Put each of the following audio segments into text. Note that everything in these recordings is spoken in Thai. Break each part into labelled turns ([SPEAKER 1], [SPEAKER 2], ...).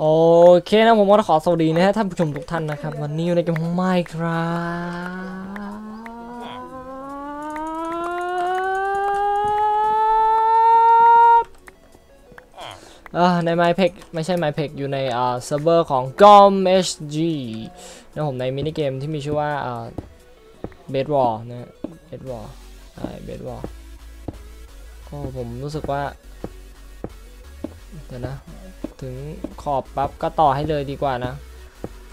[SPEAKER 1] โอเคนะผมก็ขอสวัสดีนะฮะท่านผู้ชมทุกท่านนะครับ วันนี้อยู่ในเกมของ Minecraft อ่าใน m y p e c ไม่ใช่ m y p e c อยู่ในเซิร์ฟเวอร์ของ GOM HG นะผมในมินิเกมที่มีชื่อว่าอ่า Bed War นะ Bed War ใช่ Bed War ก็ผมรู้สึกว่า เดี๋ยวนะ ถึงขอบปั๊บก็ต่อให้เลยดีกว่านะ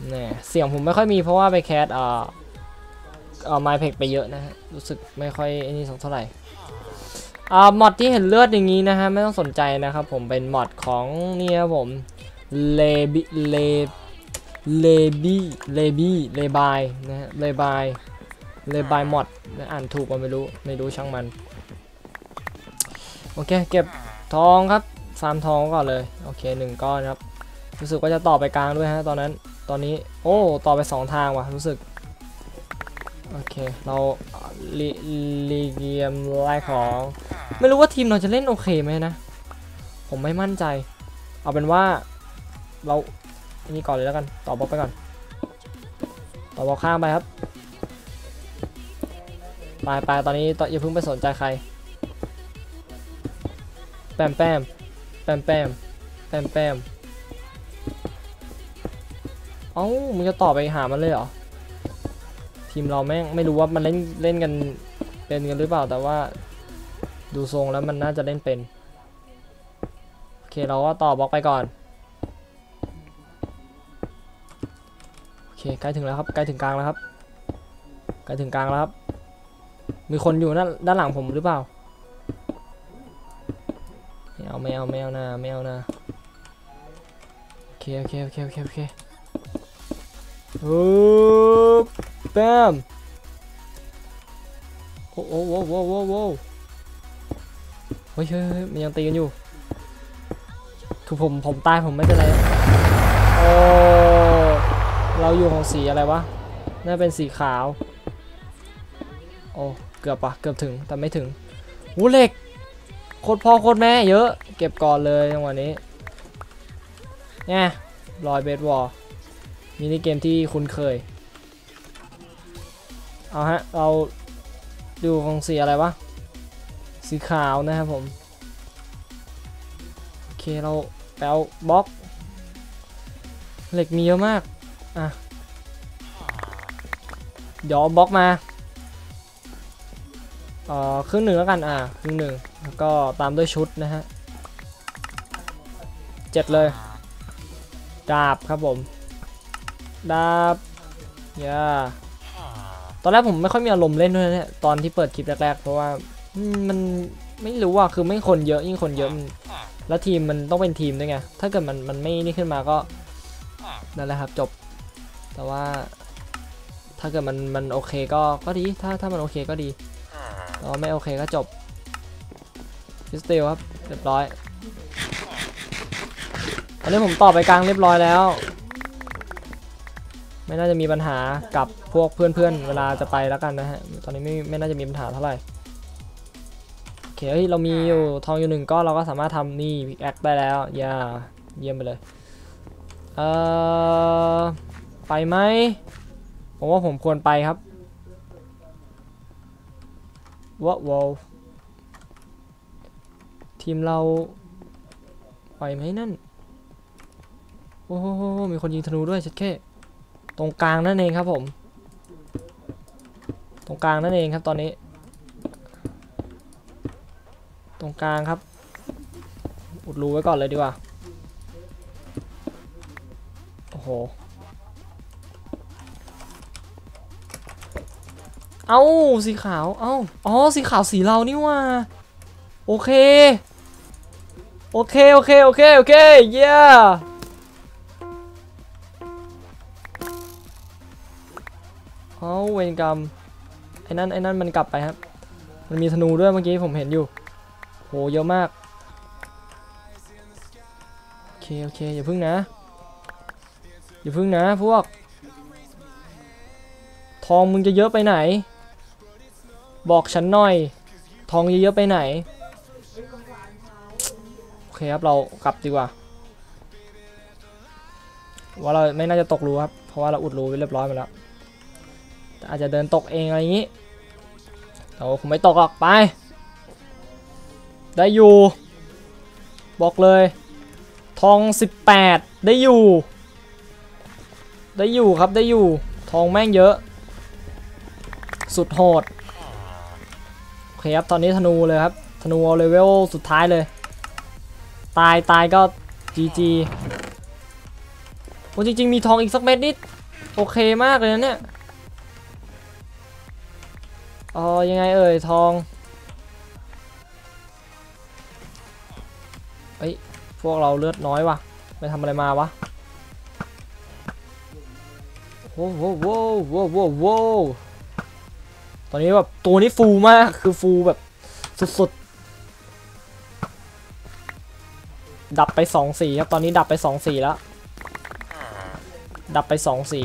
[SPEAKER 1] เนี่ยเสียงผมไม่ค่อยมีเพราะว่าไปแคสเอ่อเอ่อไมเพกไปเยอะนะฮะรู้สึกไม่ค่อยไอ้นี่สักเท่าไหร่อ่ามอดที่เห็นเลือดอย่างนี้นะฮะไม่ต้องสนใจนะครับผมเป็นมอดของนี่ครับผมเลบิเลเลบีเลบีเลบายนะฮะเลบายเลบายมอดอ่านถูกก็ไม่รู้ไม่รู้ช่างมันโอเคเก็บทองครับ ฟาร์มทองก่อนเลย โอเคหนึ่งก้อนครับ รู้สึกว่าจะต่อไปกลางด้วยฮะตอนนั้น ตอนนี้โอ้ต่อไปสองทางว่ะรู้สึก โอเค เราลีลีเกียมไล่ของ ไม่รู้ว่าทีมเราจะเล่นโอเคไหมนะ ผมไม่มั่นใจ เอาเป็นว่าเราอันนี้ก่อนเลยแล้วกัน ต่อบล็อกไปก่อน ต่อบล็อกข้ามไปครับไปไปตอนนี้อย่าเพิ่งไปสนใจใคร แปมแปม แปมแปมแปมแปมเอ้ามึงจะต่อไปหามันเลยเหรอ ทีมเราแม่งไม่รู้ว่ามันเล่นเล่นกันเป็นกันหรือเปล่าแต่ว่า ดูทรงแล้วมันน่าจะเล่นเป็น โอเคเราก็ต่อบล็อกไปก่อน โอเคใกล้ถึงแล้วครับใกล้ถึงกลางแล้วครับใกล้ถึงกลางแล้วครับ มีคนอยู่ด้านด้านหลังผมหรือเปล่า เอาไม่เอาไม่เอานะไม่เอานะโอเคโอเคโอเคโอเคโอเคโอ้แปมโอ้โอ้โว้โว้โว้โว้เฮ้ยเฮ้ยมันยังตีกันอยู่คือผมผมตายผมไม่เป็นไรโอ้เราอยู่ของสีอะไรวะน่าเป็นสีขาว โอ้ เกือบปะเกือบถึงแต่ไม่ถึงวูเล็ก โคตรพ่อโคตรแม่เยอะ เก็บก่อนเลยจังหวะนี้เนี่ยรอยเบสวอลมินิเกมที่คุ้นเคย เอาฮะ เราดูของสีอะไรวะ สีขาวนะครับผม โอเคเราไปเอาบล็อก เหล็กมีเยอะมาก อะเดี๋ยวเอบล็อกมา อ่อครึ่งหนึ่งแล้วกันอ่าครึ่งหนึ่งแล้วก็ตามด้วยชุดนะฮะเจ็ดเลยดาบครับผมดาบย่าตอนแรกผมไม่ค่อยมีอารมณ์เล่นด้วยนะเนี่ยตอนที่เปิดคลิปแรกๆ เพราะว่ามันไม่รู้อะคือไม่คนเยอะยิ่งคนเยอะแล้วทีมมันต้องเป็นทีมด้วยไงถ้าเกิดมันมันไม่นี่ขึ้นมาก็นั่นแหละครับจบ แต่ว่าถ้าเกิดมันมันโอเคก็ก็ดีถ้าถ้ามันโอเคก็ดี อ๋อไม่โอเคก็จบพิสเตลครับเรียบร้อยอันนี้ผมต่อไปกลางเรียบร้อยแล้ว ไม่น่าจะมีปัญหากับพวกเพื่อนๆเวลาจะไปแล้วกันนะฮะตอนนี้ไม่ไม่น่าจะมีปัญหาเท่าไหร่โอเคเฮ้ยเรามีอยู่ทองอยู่หนึ่งก้อนเราก็สามารถทำนี่พิกแอคได้แล้วอย่าเยี่ยมไปเลยเอ่อไปไหมผมว่าผมควรไปครับ ว้าวทีมเราไหวไหมนั่น โอ้โหมีคนยิงธนูด้วยชัดแค่ ตรงกลางนั่นเองครับผม ตรงกลางนั่นเองครับตอนนี้ ตรงกลางครับ อุดรูไว้ก่อนเลยดีกว่า โอ้โห เอ้าสีขาว เอ้า อ๋อ สีขาวสีเรานี่ว่า โอเค โอเค โอเค โอเค โอเค เย้เอาเวรกรรม ไอ้นั่น ไอ้นั่นมันกลับไปครับ มันมีธนูด้วยเมื่อกี้ผมเห็นอยู่ โห เยอะมาก โอเค โอเค อย่าพึ่งนะ อย่าพึ่งนะพวก ทองมึงจะเยอะไปไหน บอกฉันหน่อย ทองเยอะๆไปไหน โอเคครับเรากลับดีกว่า ว่าเราไม่น่าจะตกรูครับ เพราะว่าเราอุดรูไว้เรียบร้อยมาแล้วอาจจะเดินตกเองอะไรอย่างนี้แต่ว่าผมไม่ตกหรอกไป ได้อยู่ บอกเลย ทอง 18 ได้อยู่ ได้อยู่ครับได้อยู่ ทองแม่งเยอะ สุดโหด เคครับ ตอนนี้ธนูเลยครับ ธนูเอาเลเวลสุดท้ายเลย ตายตายก็ GG โอ้จริง ๆ มีทองอีกสักเม็ดนิด โอเคมากเลยนะเนี่ยอ๋อยังไงเอ่ยทองเอ้ย พวกเราเลือดน้อยว่ะ ไปทำอะไรมาวะโว้วโว้วโว้วโว้วโว้วโว้ว ตอนนี้แบบตัวนี้ฟูมากคือฟูแบบสุดๆ ดับไปสองสีครับตอนนี้ดับไปสองสีแล้ว ดับไปสองสี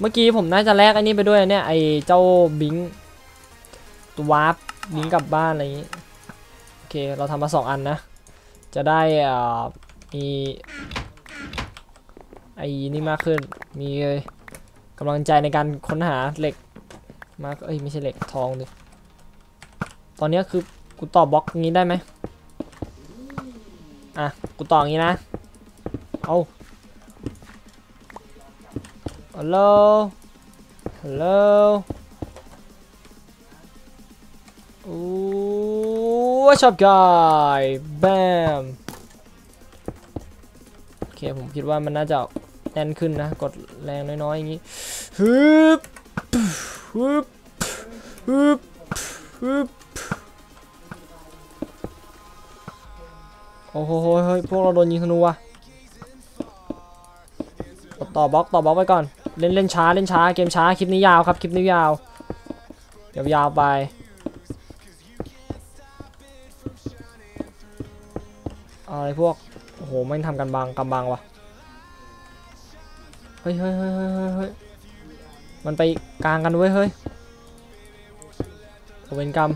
[SPEAKER 1] เมื่อกี้ผมน่าจะแลกไอ้นี่ไปด้วยเนี่ยไอ้เจ้าบิงตัววาร์ปบิงกลับบ้านอะไรอย่างงี้ โอเคเราทำมาสองอันนะ จะได้อ่ามีไอ้นี่มากขึ้น มีกำลังใจในการค้นหาเหล็ก มากเอ้ยไม่ใช่เหล็กทองดิตอนนี้คือกูต่อบล็อกงี้ได้ไหมอะกูต่องงี้นะเอาฮัลโหลฮัลโหลโอ้ What's up guy Bam โอเคผมคิดว่ามันน่าจะแน่นขึ้นนะ กดแรงน้อยๆอย่างนี้ฮึบ ฮึบฮึบฮึบโอ้โหเฮ้ยพวกเราโดนยิงธนูว่ะต่อบล็อกต่อบล็อกไปก่อน เล่นเล่นช้าเล่นช้าเกมช้าคลิปนี้ยาวครับคลิปนี้ยาวยาวๆไปอะไรพวกโอ้โหไม่ทำกันบางกำบังวะเฮ้ยเฮ้ยเฮ้ยเฮ้ยเฮ้ย มันไปกลางกันเว้ยเฮ้ยผมเป็นกรรม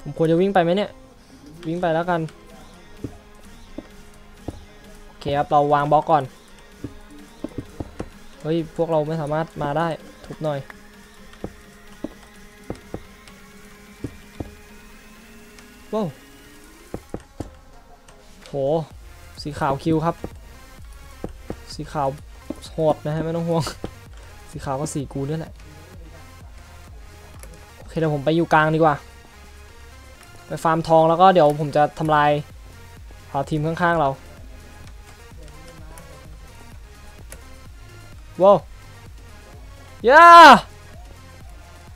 [SPEAKER 1] ผมควรจะวิ่งไปไหมเนี่ย วิ่งไปแล้วกัน โอเคครับ เราวางบล็อกก่อน เฮ้ย พวกเราไม่สามารถมาได้ ทุบหน่อย ว้าวโห สีขาวคิวครับ สีขาวโหดนะฮะไม่ต้องห่วง สีขาวก็สีกูเนี่ยแหละโอเคเดี๋ยวผมไปอยู่กลางดีกว่า ไปฟาร์มทองแล้วก็เดี๋ยวผมจะทำลายหาทีมข้างๆเราว้าวย่า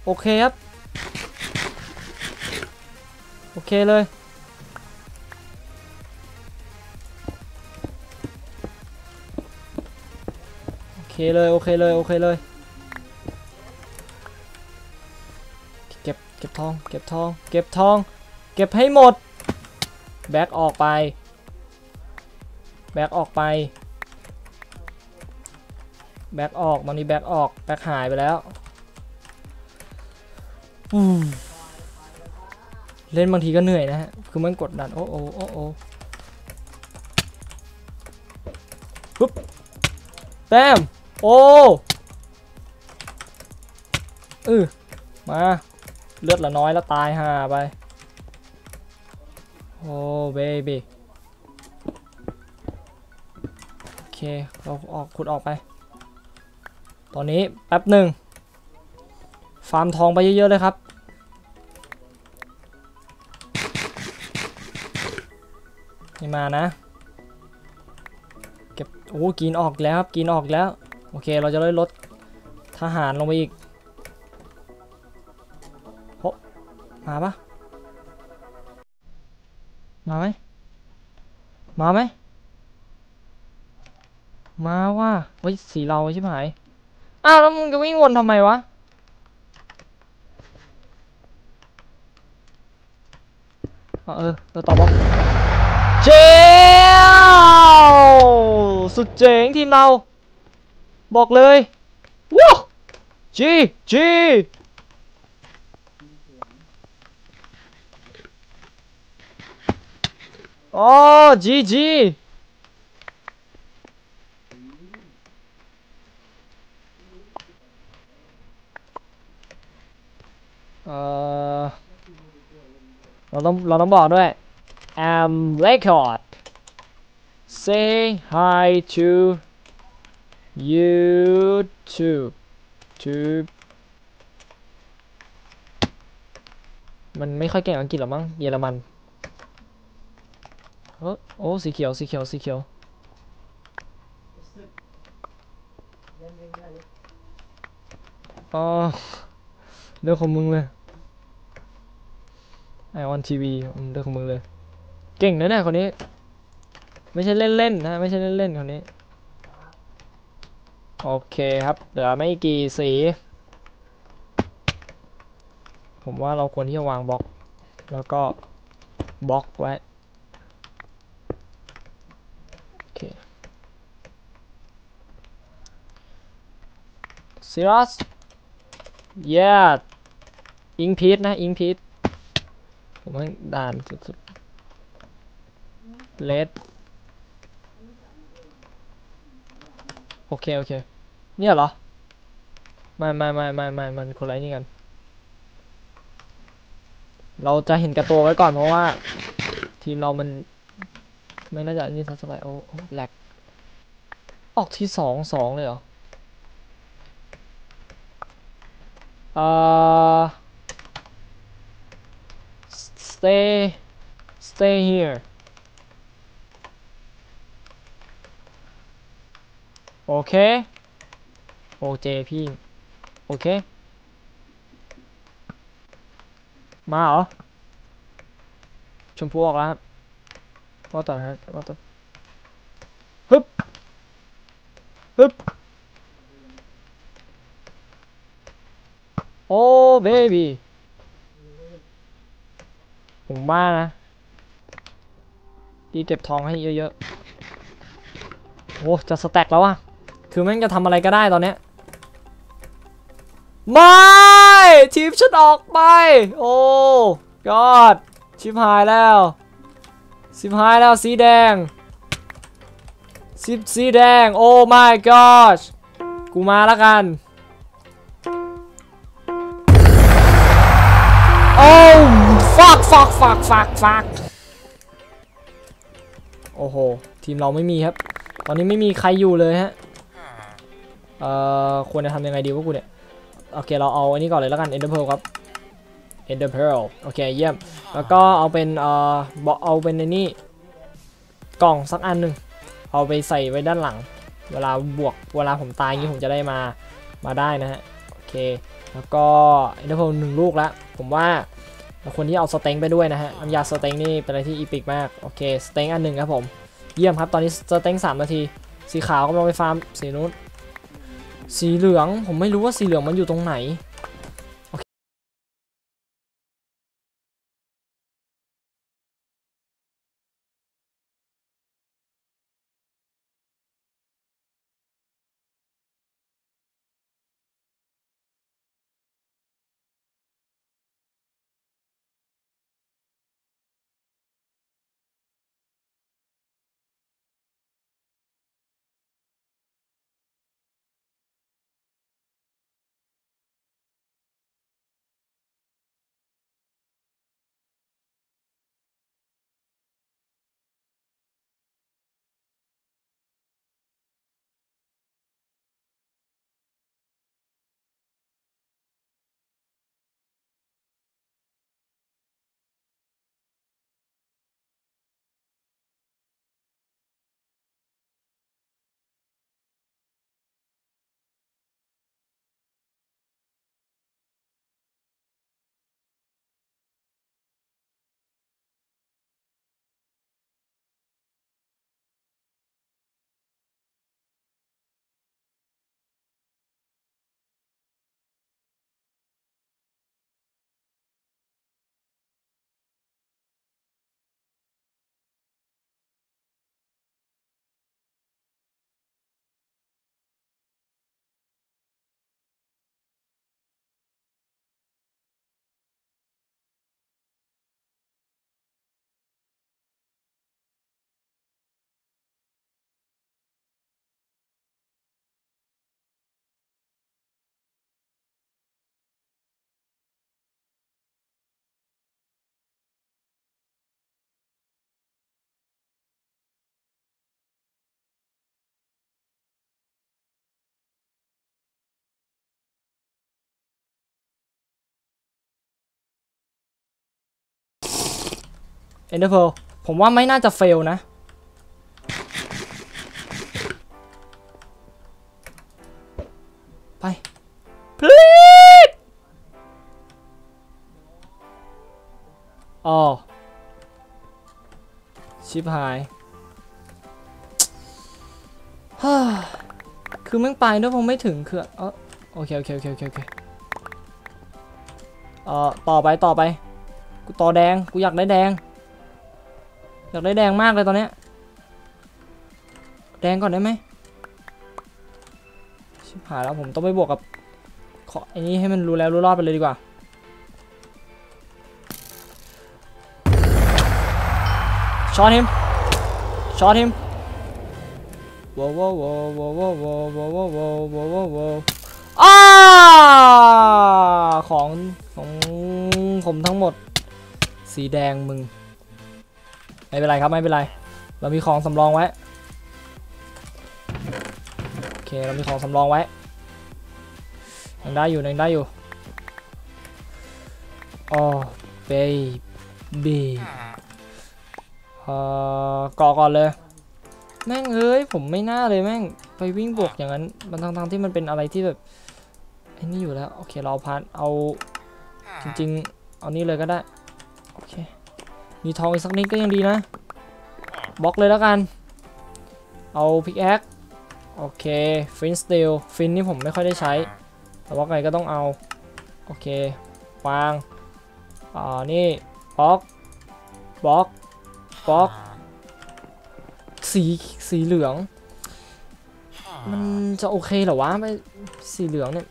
[SPEAKER 1] โอเคครับ โอเคเลย โอเคเลย โอเคเลย โอเคเลย เก็บทอง เก็บทอง เก็บทอง เก็บให้หมด แบ็กออกไป แบ็กออกไป แบ็กออกตอนนี้แบ็กออก แบ็กหายไปแล้วเล่นบางทีก็เหนื่อยนะฮะ คือมันกดดัน โอ้โอ้โอ้โอ้ปุ๊บแต้มโอ้เออมา เลือดละน้อยแล้วตายห่าไป โอ้เบบี้โอเคเราออกขุดออกไป ตอนนี้แป๊บหนึ่งฟาร์มทองไปเยอะๆเลยครับ นี่มานะ เก็บ โอ้ กินออกแล้วครับ กินออกแล้ว โอเค เราจะลดลดทหารลงไปอีก มาปะมาไหมมาไหมมาว่าเฮ้ยสีเราใช่ไหมอ้าวแล้วมึงจะวิ่งวนทำไมวะเออเออตอบบอกเจ้าสุดเจ๋งทีมเรา บอกเลยว้าวจีจี โอ้จีจีเออเราต้องเราต้องบอกด้วย I'm record saying hi to YouTube YouTube มันไม่ค่อยเก่งอังกฤษหรอมั้งเยอรมัน โอ้ สีเขียว สีเขียว สีเขียว อ๋อ เรื่องของมึงเลย ไอออนทีวีเรื่องของมึงเลย เก่งนะเนี่ยคนนี้ ไม่ใช่เล่นๆนะ ไม่ใช่เล่นๆคนนี้ โอเคครับ เหลือไม่กี่สี ผมว่าเราควรที่จะวางบล็อก แล้วก็บล็อกไว้ โอเค ซีรัส yeah อิงพีทนะอิงพีทผมว่าด่านสุดๆเลดโอเค โอเค เนี่ยเหรอ ไม่ไม่ไม่ไม่ไม่มันคนละนี่กัน เราจะเห็นกับตัวไว้ก่อนเพราะว่า ทีมเรามัน ไม่น่าจะนี่สักเท่าไหร่โอ้โอ้แหลกออกที่สองสองเลยเหรอ เอ่อ stay stay here โอเคโอเจพี่โอเคมาเหรอชมพูออกแล้วครับว่าต่อครับว่าต่อฮึบฮึบโอ้ เบบี้ผมว่านะ ดีเก็บทองให้เยอะๆ โอ้จะสแต็กแล้วอะคือแม่งจะทำอะไรก็ได้ตอนเนี้ย ไม่ทีมฉันออกไป โอ้กอดชิบหายแล้วชิบหายแล้วสีแดงสีสีแดง โอ้ my gosh กูมาแล้วกัน โอ้ fuck fuck fuck fuck fuck โอ้โห ทีมเราไม่มีครับ ตอนนี้ไม่มีใครอยู่เลยฮะ เอ่อ ควรจะทำยังไงดีวะกูเนี่ย โอเค เราเอาอันนี้ก่อนเลยแล้วกัน Ender Pearl ครับ Ender Pearl โอเค เยี่ยม แล้วก็เอาเป็น เอ่อบอกเอาเป็นในนี่ กล่องสักอันหนึ่ง เอาไปใส่ไว้ด้านหลัง เวลาบวก เวลาผมตายงนี้ผมจะได้มา มาได้นะฮะ โอเค แล้วก็ Ender Pearl หนึ่งลูกแล้วผมว่าเราควรที่เอา strength ไปด้วยนะฮะน้ำยา strength นี่เป็นอะไรที่ epic มาก โอเค strength อันหนึ่งครับผม เยี่ยมครับ ตอนนี้สเต็งสามนาที สีขาวก็ลังไปฟาร์มสีนู้นสีเหลืองผมไม่รู้ว่าสีเหลืองมันอยู่ตรงไหน เอ็นเดอร์เพลผมว่าไม่น่าจะเฟลนะ ไป please อ๋อ ชิบหายฮ่าคือแม่งไปด้วยผมไม่ถึงคือเออโอเค โอเค โอเค โอเคโอเคเอ่อต่อไปต่อไป กูต่อแดง กูอยากได้แดง อยากได้แดงมากเลยตอนเนี้ยแดงก่อนได้ไหมชิบหายแล้วผมต้องไปบวกกับขอไอ้นี้ให้มันรู้แล้วรู้รอดไปเลยดีกว่าช็อต him ช็อต him ว้าวว้าวว้าวว้าวว้าวว้าวว้าวว้าวว้าวว้าวว้าวอ้าของของผมทั้งหมด สีแดงมึง ไม่เป็นไรครับไม่เป็นไร เรามีของสำรองไว้ โอเคเรามีของสำรองไว้ยังได้อยู่ยังได้อยู่อ๋อเบบีเอ่อก่อก่อนเลย แม่งเอ้ยผมไม่น่าเลยแม่งไปวิ่งบวกอย่างนั้นมันทางทางๆที่มันเป็นอะไรที่แบบไอ้นี่อยู่แล้ว โอเคเราพันเอาจริง ๆ เอานี่เลยก็ได้ โอเค มีทองอีกสักนิดก็ยังดีนะบล็อกเลยแล้วกัน เอาพิกแอคโอเคฟินสตีลฟินนี่ผมไม่ค่อยได้ใช้ แต่ว่าไงก็ต้องเอา โอเควางอ่านี่บล็อกบล็อกบล็อกสีสีเหลือง มันจะโอเคเหรอวะไม่สีเหลืองเนี่ย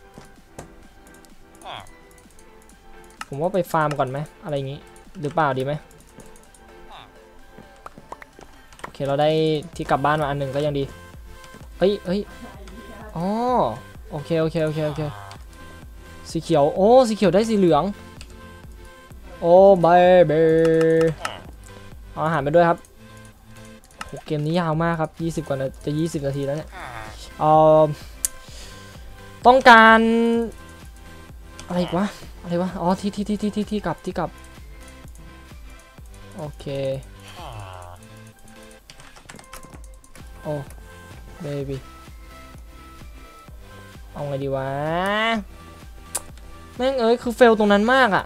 [SPEAKER 1] ผมว่าไปฟาร์มก่อนไหมอะไรอย่างงี้ หรือเปล่าดีไหม เคเราได้ที่กลับบ้านมาอันหนึ่งก็ยังดีเฮ้ยเฮ้ยอ๋อโอเคโอเคโอเคโอเคสีเขียวโอ้สีเขียวได้สีเหลืองโอ้บายเบเอาอาหารไปด้วยครับโหเกมนี้ยาวมากครับ 20 กว่านาจะ 20 นาทีแล้วเนี่ยเอ่อต้องการอะไรอีกวะอะไรวะ อ๋อ ที่ที่ที่ที่ที่ที่กลับที่กลับ โอเค โอ้เบบี้เอาไงดีวะแม่งเอ้ยคือเฟลตรงนั้นมากอะ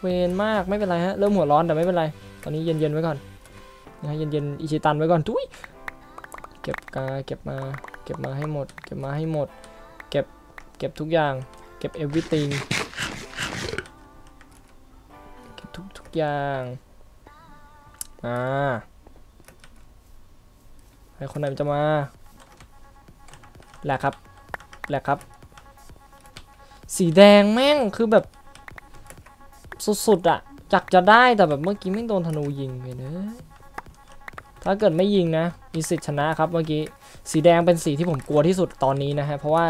[SPEAKER 1] เวนมากไม่เป็นไรฮะเริ่มหัวร้อนแต่ไม่เป็นไร ตอนนี้เย็นๆไว้ก่อนนะฮะเย็นๆอิชิตันไว้ก่อนทุยเก็บกาเก็บมาเก็บมาให้หมด เก็บมาให้หมด เก็บเก็บทุกอย่าง เก็บ everything เก็บทุกทุกอย่างอ่า ใครคนไหนมันจะมาแหละครับแหละครับ สีแดงแม่งคือแบบ สุดๆอะจักจะได้แต่แบบเมื่อกี้ไม่งโดนธนูยิงเลยนะถ้าเกิดไม่ยิงนะมีสิทธิ์ชนะครับเมื่อกี้สีแดงเป็นสีที่ผมกลัวที่สุดตอนนี้นะฮะเพราะว่า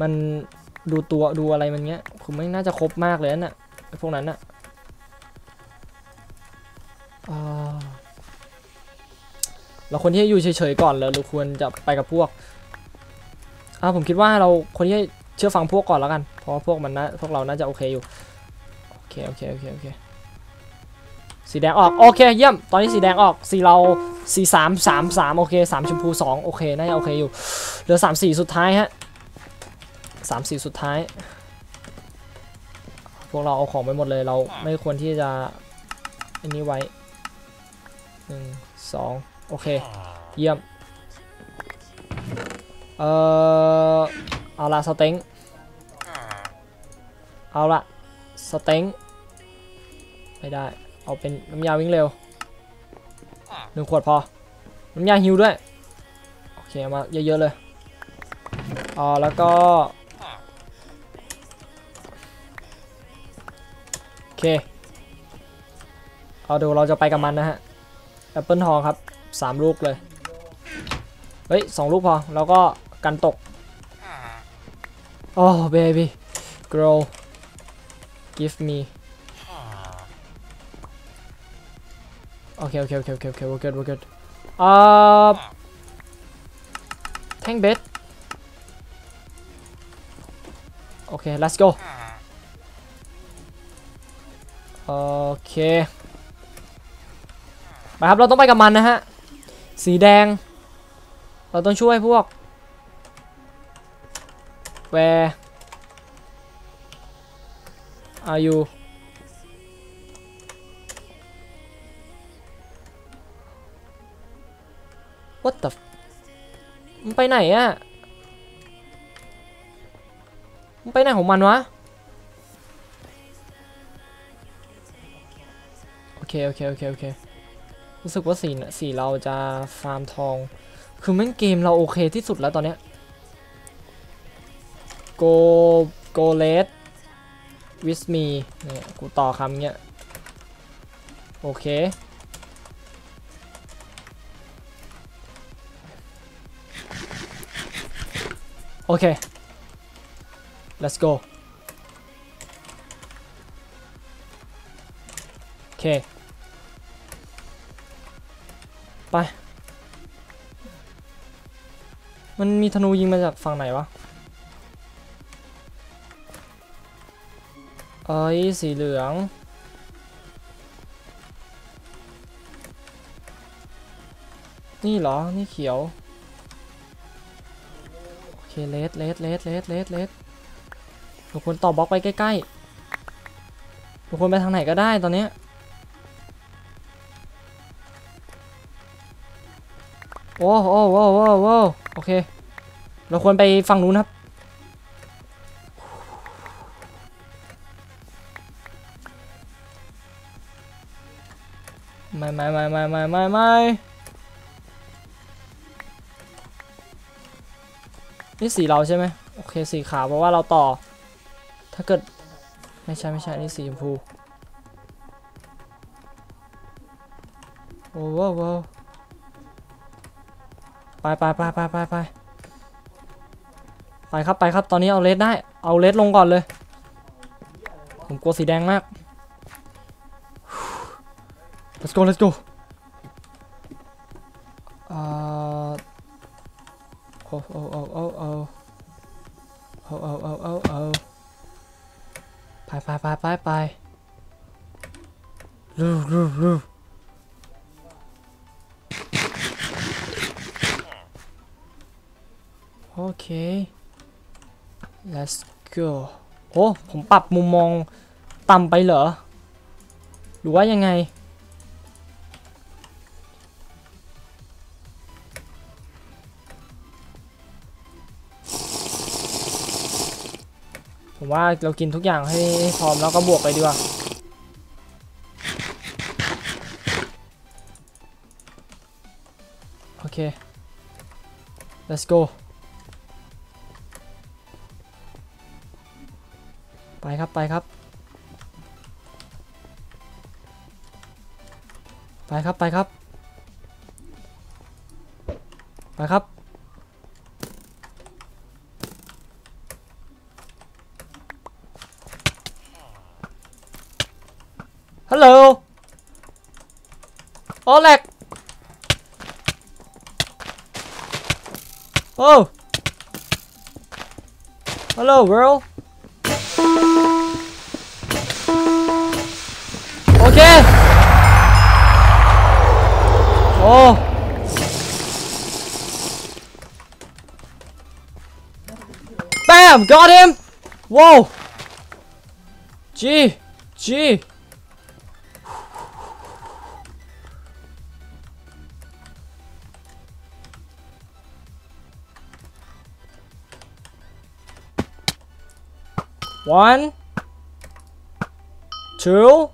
[SPEAKER 1] มันดูตัวดูอะไรมันเงี้ยคือไม่น่าจะครบมากเลยนั่ะพวกนั้นน่ะอ่า เราคนที่อยู่เฉยๆก่อนเลยเราควรจะไปกับพวกอ่าผมคิดว่าเราคนที่เชื่อฟังพวกก่อนแล้วกัน เพราะพวกมันนะพวกเราน่าจะโอเคอยู่โอเคโอเคโอเคโอเคสีแดงออกโอเคเยี่ยมตอนนี้สีแดงออกสีเราสีสามสามสามโอเคสามชมพูสองโอเคน่าจะโอเคอยู่เหลือสามสีสุดท้ายฮะสามสีสุดท้าย พวกเราเอาของไปหมดเลยเราไม่ควรที่จะอันนี้ไว้หนึ่งสอง โอเค เยี่ยม เอ่อเอาละสเต็งเอาละสเต็งไม่ได้ เอาเป็นน้ำยาวิ่งเร็วหนึ่งขวดพอ น้ำยาฮิวด้วย โอเคเอามาเยอะๆเลยอ๋อแล้วก็ โอเค เอาดูเราจะไปกับมันนะฮะแอปเปิลทองครับ สามลูกเลย เฮ้ยสองลูกพอ แล้วก็กันตก โอ้ baby grow give me โอเคโอเคโอเคโอเคโอเค we're good we're good อ่าแท่งเบสโอเค let's go เอ่โอเค ไปครับ เราต้องไปกับมันนะฮะ สีแดง เราต้องช่วยพวก Where are you What the มันไปไหนอะมันไปไหนของมันวะ โอเค โอเค โอเค โอเค รู้สึกว่าสีน่ะสีเราจะฟาร์มทอง คือแม่งเกมเราโอเคที่สุดแล้วตอนเนี้ย go go let with me เนี่ยกูต่อคำเนี้ยโอเคโอเค let's go โอเค ไป มันมีธนูยิงมาจากฝั่งไหนวะ เอ้ยสีเหลืองนี่เหรอ นี่เขียว โอเค เลสเลสเลสเลสเลสเลสทุกคนต่อบล็อกไปใกล้ๆทุกคนไปทางไหนก็ได้ตอนเนี้ย โอ้โอ้โอ้โอ้โอ้โอเค เราควรไปฝั่งนู้นครับ ไม่ไม่ไม่ไม่ไม่ไม่ไม่นี่สีเราใช่ไหมโอเคสีขาวเพราะว่าเราต่อ ถ้าเกิด ไม่ใช่ไม่ใช่นี่สีชมพู โอ้โหโอ้โห ไปไปไปไปไปไปไปครับไปครับตอนนี้เอาเลสได้เอาเลสลงก่อนเลย ผมกลัวสีแดงมาก let's go let's go โอ้โอ้โอ้โอ้โอ้โอ้โอ้โอ้โอ้โอ้ไปไปไปไปไปรูรูรู เค let's go โอ้ผมปรับมุมมองต่ำไปเหรอ หรือว่ายังไง ผมว่าเรากินทุกอย่างให้พร้อมแล้วก็บวกไปดีกว่าโอเค let's go ครับ ไปครับ ไปครับ ไปครับ ไปครับ ฮัลโหลโอ้แหลกโอ้ฮัลโหล world โอ้ Bam! Got him! Whoa! G! G! One, two,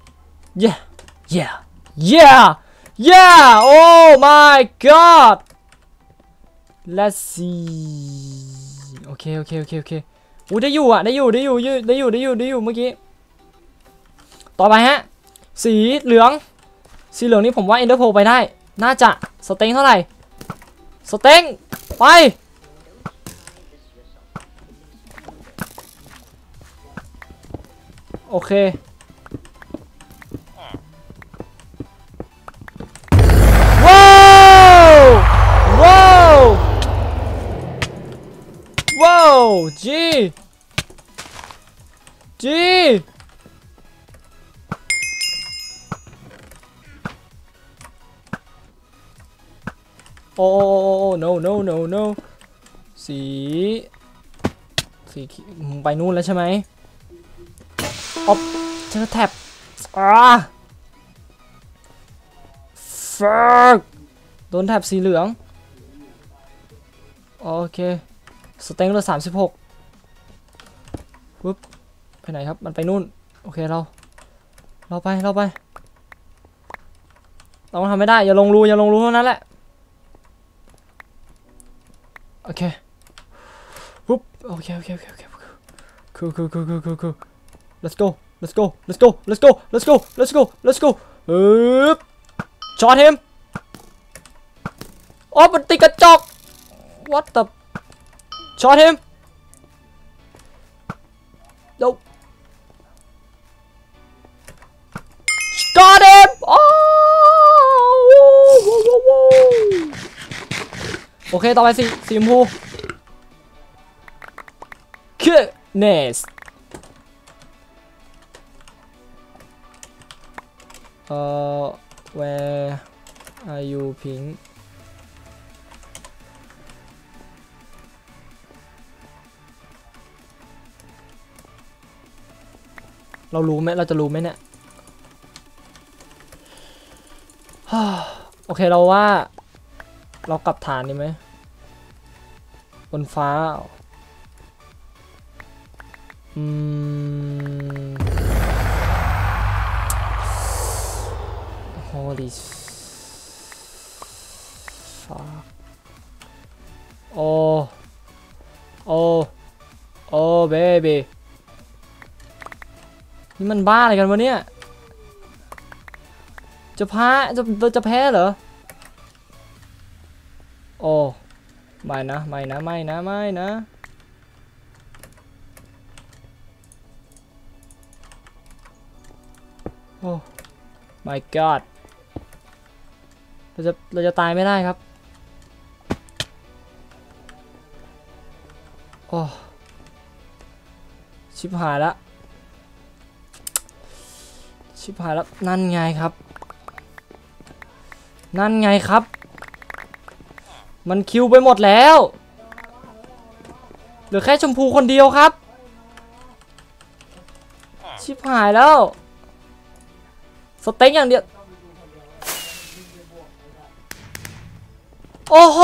[SPEAKER 1] yeah, yeah, yeah, yeah. Oh my god. Let's see. โอเคโอเคโอเคโอเคอู้ได้อยู่อะได้อยู่ได้อยู่ยืได้อยู่ได้อยู่ได้อยู่เมื่อกี้ ต่อไปฮะ สีเหลือง สีเหลืองนี่ผมว่า Ender Pearl ไปได้ น่าจะสเต็งเท่าไหร่ สเต็งไป โอเค ว้าว Wow! G! G! Oh, no, no, no, no. สี สีไปนู่นแล้วใช่ไหมอ๊อบเจอแท็บอ่า fuck โดนแท็บสีเหลือง โอเค สเต็งเหลือสามสิบหกปุ๊บไปไหนครับมันไปนู่น โอเคเรา เราไปเราไป เราทำไม่ได้ อย่าลงรูอย่าลงรูเท่านั้นแหละ โอเคปุ๊บโอเคโอเคโอเคโอเคคือคือคือคือคือคือ let's go let's go let's go let's go let's go let's go let's go ฮึบช็อต him โอ้มันติดกระจก what the shot him no got him oh โอเค ต่อไปสีสีชมพูคือ Nest เอ่อ where are you pink เรารู้ไหมเราจะรู้ไหมเนี่ยโอเคเราว่า เรากลับฐานดีไหมบนฟ้า อืม holy fuck โอโอโอเบบี้ นี่มันบ้าอะไรกันวะเนี่ย จะพ้าจะจะจะแพ้เหรอ โอ้ ไม่นะ ไม่นะ ไม่นะ ไม่นะโอ้ my god เราจะเราจะตายไม่ได้ครับ โอ้ ชิบหายละ ชิบหายแล้ว นั่นไงครับ นั่นไงครับ มันคิวไปหมดแล้ว เหลือแค่ชมพูคนเดียวครับ ชิบหายแล้ว สเต็กอย่างเดียว โอ้โห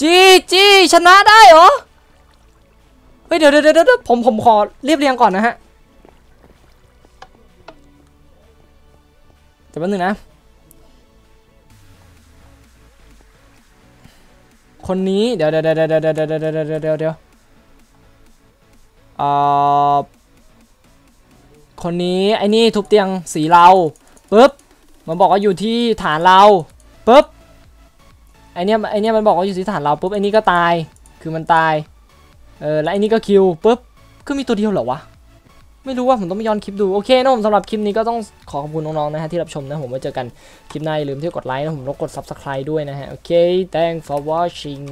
[SPEAKER 1] จีจีชนะได้เหรอ เฮ้ย เดี๋ยวเดี๋ยวเดี๋ยวผมผมขอเรียบเรียงก่อนนะฮะ แต่แป๊บนึงนะ คนนี้เดี๋ยวเดี๋ยวเดี๋ยวเดี๋ยวเดี๋ยวเดี๋ยวเดี๋ยวเดี๋ยวเดี๋ยวเดี๋ยวอ่าคนนี้ไอ้นี่ทุบเตียงสีเราปุ๊บมันบอกว่าอยู่ที่ฐานเราปุ๊บไอเนี้ยไอเนี้ยมันบอกว่าอยู่ที่ฐานเราปุ๊บไอนี่ก็ตายคือมันตายเออแล้วไอนี่ก็คิวปุ๊บก็มีตัวเดียวเหรอวะ ไม่รู้ว่าผมต้องไปย้อนคลิปดู โอเคนะผมสำหรับคลิปนี้ก็ต้องขอขอบคุณน้องๆนะฮะที่รับชมนะผมไว้เจอกันคลิปหน้าอย่าลืมที่กดไลค์นะผมรบกด subscribe ด้วยนะฮะ โอเค thanks for watching